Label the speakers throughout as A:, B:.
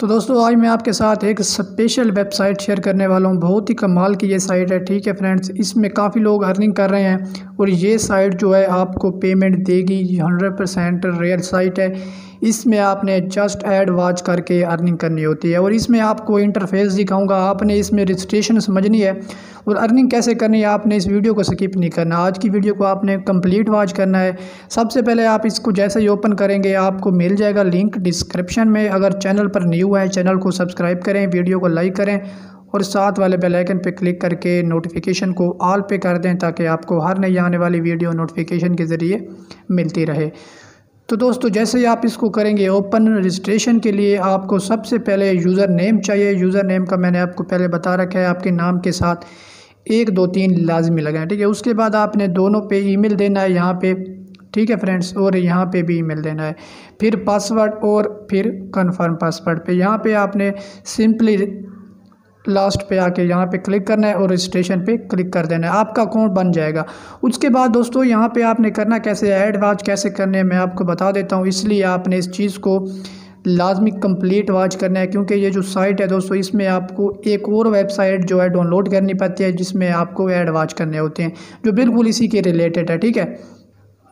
A: तो दोस्तों, आज मैं आपके साथ एक स्पेशल वेबसाइट शेयर करने वाला हूँ। बहुत ही कमाल की ये साइट है, ठीक है फ्रेंड्स इसमें काफ़ी लोग अर्निंग कर रहे हैं और ये साइट जो है आपको पेमेंट देगी हंड्रेड परसेंट रियल साइट है। इसमें आपने जस्ट ऐड वॉच करके अर्निंग करनी होती है और इसमें आपको इंटरफेस दिखाऊँगा। आपने इसमें रजिस्ट्रेशन समझनी है और अर्निंग कैसे करनी है, आपने इस वीडियो को स्किप नहीं करना। आज की वीडियो को आपने कंप्लीट वॉच करना है। सबसे पहले आप इसको जैसे ही ओपन करेंगे, आपको मिल जाएगा लिंक डिस्क्रिप्शन में। अगर चैनल पर न्यू है चैनल को सब्सक्राइब करें वीडियो को लाइक करें और साथ वाले बेल आइकन पे क्लिक करके नोटिफिकेशन को ऑल पे कर दें ताकि आपको हर नई आने वाली वीडियो नोटिफिकेशन के ज़रिए मिलती रहे। तो दोस्तों, जैसे ही आप इसको करेंगे ओपन रजिस्ट्रेशन के लिए, आपको सबसे पहले यूज़र नेम चाहिए। यूज़र नेम का मैंने आपको पहले बता रखा है, आपके नाम के साथ एक, दो, तीन लाजमी लगाएँ, ठीक है? उसके बाद आपने दोनों पे ईमेल देना है यहाँ पे, ठीक है फ्रेंड्स और यहाँ पे भी ईमेल देना है। फिर पासवर्ड और फिर कंफर्म पासवर्ड पे। यहाँ पे आपने सिंपली लास्ट पे आके यहाँ पे क्लिक करना है और रजिस्ट्रेशन पे क्लिक कर देना है। आपका अकाउंट बन जाएगा। उसके बाद दोस्तों, यहाँ पे आपने करना कैसे ऐड वाच कैसे करने हैं? मैं आपको बता देता हूँ। इसलिए आपने इस चीज़ को लाजमी कंप्लीट वाच करना है, क्योंकि ये जो साइट है दोस्तों, इसमें आपको एक और वेबसाइट जो है डाउनलोड करनी पड़ती है, जिसमें आपको ऐड वाच करने होते हैं, जो बिल्कुल इसी के रिलेटेड है, ठीक है?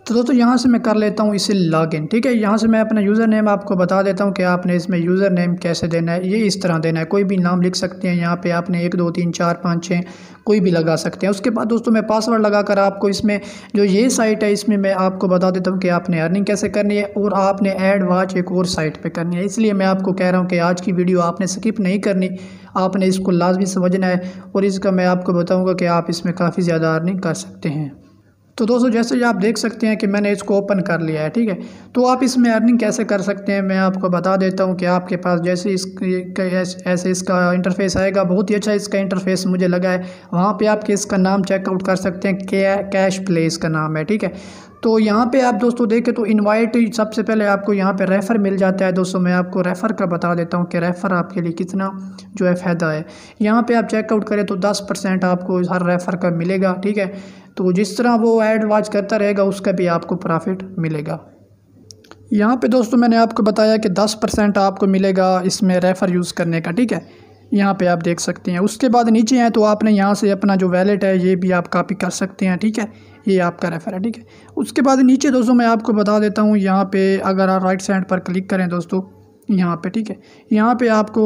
A: तो दोस्तों, यहाँ से मैं कर लेता हूँ इसे लॉगिन ठीक है? यहाँ से मैं अपना यूज़र नेम आपको बता देता हूँ कि आपने इसमें यूज़र नेम कैसे देना है, ये इस तरह देना है। कोई भी नाम लिख सकते हैं, यहाँ पे आपने एक, दो, तीन, चार, पाँच छः कोई भी लगा सकते हैं। उसके बाद दोस्तों, मैं पासवर्ड लगा कर आपको इसमें जो ये साइट है, इसमें मैं आपको बता देता हूँ कि आपने अर्निंग कैसे करनी है और आपने एड वाच एक और साइट पर करनी है। इसलिए मैं आपको कह रहा हूँ कि आज की वीडियो आपने स्किप नहीं करनी, आपने इसको लाजमी समझना है और इसका मैं आपको बताऊँगा कि आप इसमें काफ़ी ज़्यादा अर्निंग कर सकते हैं। तो दोस्तों, जैसे ही आप देख सकते हैं कि मैंने इसको ओपन कर लिया है, ठीक है? तो आप इसमें अर्निंग कैसे कर सकते हैं, मैं आपको बता देता हूँ कि आपके पास जैसे इस ऐसे इसका इंटरफेस आएगा, बहुत ही अच्छा इसका इंटरफेस मुझे लगा है। वहाँ पे आप इसका नाम चेकआउट कर सकते हैं कैश प्ले इसका नाम है, ठीक है? तो यहाँ पे आप दोस्तों देखें तो इनवाइट सबसे पहले आपको यहाँ पे रेफ़र मिल जाता है। दोस्तों, मैं आपको रेफ़र का बता देता हूँ कि रेफ़र आपके लिए कितना जो है फ़ायदा है। यहाँ पे आप चेकआउट करें तो दस परसेंट आपको हर रेफ़र का मिलेगा, ठीक है? तो जिस तरह वो ऐड वाच करता रहेगा, उसका भी आपको प्रॉफिट मिलेगा। यहाँ पे दोस्तों मैंने आपको बताया कि दस परसेंट आपको मिलेगा इसमें रेफ़र यूज़ करने का, ठीक है? यहाँ पे आप देख सकते हैं। उसके बाद नीचे हैं तो आपने यहाँ से अपना जो वैलेट है, ये भी आप कापी कर सकते हैं, ठीक है? ये आपका रेफ़र है, ठीक है? उसके बाद नीचे दोस्तों मैं आपको बता देता हूँ, यहाँ पे अगर आप राइट साइड पर क्लिक करें दोस्तों, यहाँ पे, ठीक है? यहाँ पे आपको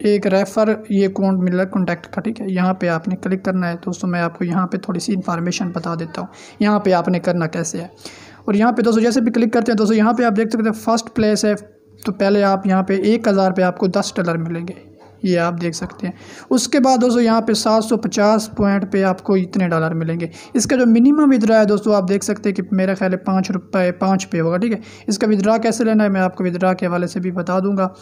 A: एक रेफ़र ये अकाउंट मिल रहा है कॉन्टैक्ट का, ठीक है? यहाँ पे आपने क्लिक करना है दोस्तों, मैं आपको यहाँ पे थोड़ी सी इन्फॉर्मेशन बता देता हूँ, यहाँ पे आपने करना कैसे है। और यहाँ पे दोस्तों जैसे भी क्लिक करते हैं दोस्तों, यहाँ पे आप देख सकते हैं फ़र्स्ट प्लेस है तो पहले आप यहाँ पे एक हज़ार पे आपको दस डॉलर मिलेंगे। ये आप देख सकते हैं। उसके बाद दोस्तों, यहाँ पे 750 पॉइंट पे आपको इतने डॉलर मिलेंगे। इसका जो मिनिमम विद्रा है दोस्तों, आप देख सकते हैं कि मेरा ख्याल है पाँच रुपये पाँच पे होगा, ठीक है? इसका विद्रा कैसे लेना है, मैं आपको विद्रा के हवाले से भी बता दूँगा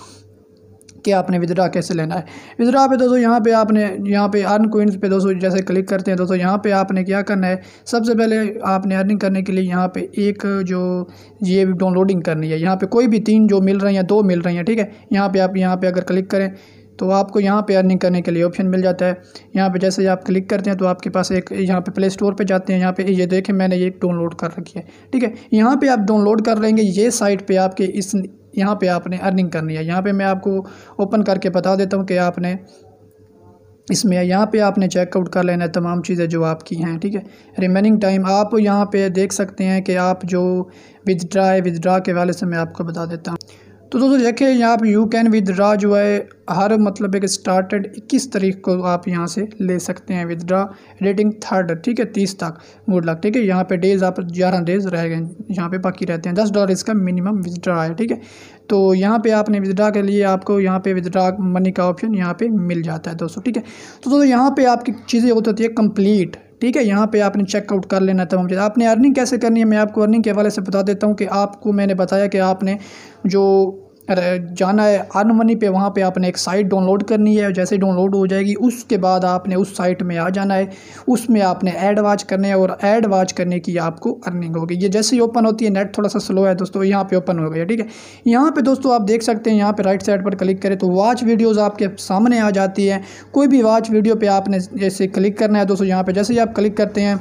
A: कि आपने विद्रा कैसे लेना है। विद्रा पे दोस्तों, यहाँ पे आपने, यहाँ पे अर्न कोइंस पे दोस्तों, जैसे क्लिक करते हैं दोस्तों, यहाँ पे आपने क्या करना है, सबसे पहले आपने अर्निंग करने के लिए यहाँ पे एक जो ये डाउनलोडिंग करनी है। यहाँ पे कोई भी तीन जो मिल रही हैं, दो मिल रही हैं, ठीक है? यहाँ पे आप, यहाँ पे अगर क्लिक करें तो आपको यहाँ पे अर्निंग करने के लिए ऑप्शन मिल जाता है। यहाँ पे जैसे आप क्लिक करते हैं तो आपके पास एक यहाँ पे प्ले स्टोर पे जाते हैं। यहाँ पे ये देखें, मैंने ये डाउनलोड कर रखी है। ठीक है? यहाँ पे आप डाउनलोड कर लेंगे। ये साइट पे आपके इस यहाँ पे आपने अर्निंग करनी है। यहाँ पे मैं आपको ओपन करके बता देता हूँ कि आपने इसमें यहाँ पे आपने चेकआउट कर लेना है तमाम चीज़ें जो आपकी हैं। ठीक है? रिमेनिंग टाइम आप यहाँ पे देख सकते हैं कि आप जो विदड्रा है विदड्रा के वाले से मैं आपको बता देता हूँ। तो दोस्तों देखिए यहाँ पर यू कैन विदड्रा जो है, हर मतलब एक स्टार्टेड इक्कीस तारीख को आप यहाँ से ले सकते हैं विदड्रा रेटिंग थर्ड ठीक है, तीस तक गुड लक ठीक है। यहाँ पे डेज़ आप ग्यारह डेज़ रह गए, यहाँ पे बाकी रहते हैं। दस डॉलर इसका मिनिमम विदड्रा है, ठीक है। तो यहाँ पे आपने विदड्रा के लिए आपको यहाँ पे विदड्रा मनी का ऑप्शन यहाँ पे मिल जाता है दोस्तों, ठीक है। तो दोस्तों यहाँ पे आपकी चीज़ें होती है कंप्लीट ठीक है, यहाँ पे आपने चेकआउट कर लेना तमाम चीज़। आपने अर्निंग कैसे करनी है? मैं आपको अर्निंग के हवाले से बता देता हूँ कि आपको मैंने बताया कि आपने जो जाना है अर्न मनी पे वहाँ पे आपने एक साइट डाउनलोड करनी है जैसे डाउनलोड हो जाएगी उसके बाद आपने उस साइट में आ जाना है उसमें आपने ऐड वाच करने है और ऐड वाच करने की आपको अर्निंग होगी। ये जैसे ही ओपन होती है नेट थोड़ा सा स्लो है दोस्तों यहाँ पे ओपन हो गया ठीक है? यहाँ पे दोस्तों आप देख सकते हैं यहाँ पर राइट साइड पर क्लिक करें तो वाच वीडियोज़ आपके सामने आ जाती है। कोई भी वाच वीडियो पर आपने जैसे क्लिक करना है दोस्तों यहाँ पर जैसे ही आप क्लिक करते हैं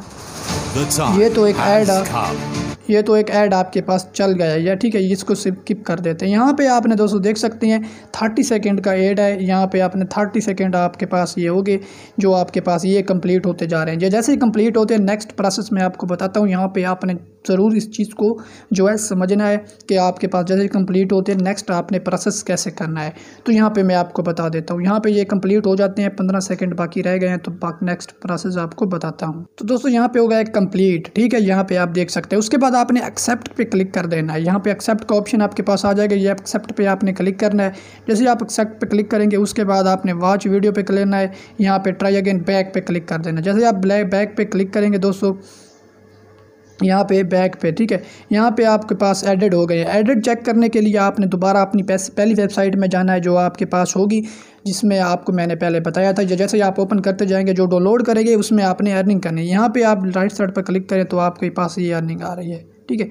A: ये तो एक ऐड ये तो एक ऐड आपके पास चल गया है। या ठीक है, इसको स्किप कर देते हैं। यहाँ पे आपने दोस्तों देख सकते हैं थर्टी सेकेंड का ऐड है। यहाँ पे आपने थर्टी सेकेंड आपके पास ये होगे जो आपके पास ये कंप्लीट होते जा रहे हैं। जैसे ही कंप्लीट होते हैं नेक्स्ट प्रोसेस मैं आपको बताता हूँ। यहाँ पर आपने ज़रूर इस चीज़ को जो है समझना है कि आपके पास जैसे कंप्लीट होते हैं नेक्स्ट आपने प्रोसेस कैसे करना है। तो यहाँ पे मैं आपको बता देता हूँ। यहाँ पे ये कंप्लीट हो जाते हैं, पंद्रह सेकंड बाकी रह गए हैं तो नेक्स्ट प्रोसेस आपको बताता हूँ। तो दोस्तों, यहाँ पे हो गया कंप्लीट ठीक है? यहाँ पे आप देख सकते हैं। उसके बाद आपने एक्सेप्ट क्लिक कर देना है। यहाँ पे एक्सेप्ट का ऑप्शन आपके पास आ जाएगा। ये एक्सेप्ट आपने क्लिक करना है। जैसे आप एक्सेप्ट क्लिक करेंगे, उसके बाद आपने वॉच वीडियो पे क्लिक करना है। यहाँ पे ट्राई अगेन बैक पे क्लिक कर देना जैसे आप ब्लैक बैक पे क्लिक करेंगे दोस्तों यहाँ पे बैक पे, ठीक है? यहाँ पे आपके पास एडिट हो गए एडिट चेक करने के लिए आपने दोबारा अपनी पहली वेबसाइट में जाना है जो आपके पास होगी, जिसमें आपको मैंने पहले बताया था। जैसे ही आप ओपन करते जाएँगे, जो डाउनलोड करेंगे, उसमें आपने अर्निंग करनी है। यहाँ पर आप राइट साइड पर क्लिक करें तो आपके पास ये अर्निंग आ रही है, ठीक है?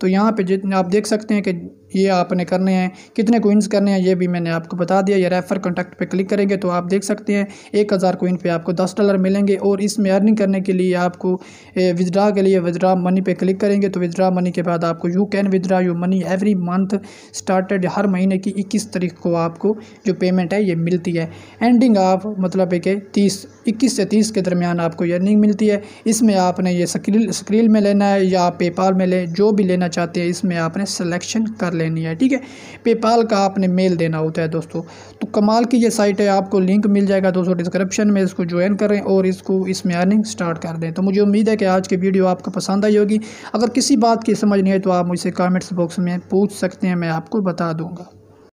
A: तो यहाँ पर आप देख सकते हैं कि ये आपने करने हैं। कितने कोइंस करने हैं, ये भी मैंने आपको बता दिया। ये रेफ़र कॉन्टैक्ट पे क्लिक करेंगे तो आप देख सकते हैं। एक हज़ार कोइन पे आपको दस डॉलर मिलेंगे और इसमें अर्निंग करने के लिए आपको विदड्रा के लिए विदड्रा मनी पे क्लिक करेंगे। तो विदड्रा मनी के बाद आपको you can withdraw you money every month started हर महीने की इक्कीस तारीख को आपको जो पेमेंट है, ये मिलती है। एंडिंग आप मतलब है कि तीस, इक्कीस से तीस के दरमियान आपको अर्निंग मिलती है। इसमें आपने ये स्क्रील स्क्रील में लेना है या पेपाल में ले, जो भी लेना चाहते हैं, इसमें आपने सिलेक्शन कर लें लेनी है, ठीक है? पेपाल का आपने मेल देना होता है दोस्तों। तो कमाल की ये साइट है, आपको लिंक मिल जाएगा दोस्तों डिस्क्रिप्शन में, इसको ज्वाइन करें और इसको इसमें अर्निंग स्टार्ट कर दें। तो मुझे उम्मीद है कि आज की वीडियो आपको पसंद आई होगी। अगर किसी बात की समझ नहीं है तो आप मुझसे कमेंट्स बॉक्स में पूछ सकते हैं, मैं आपको बता दूँगा।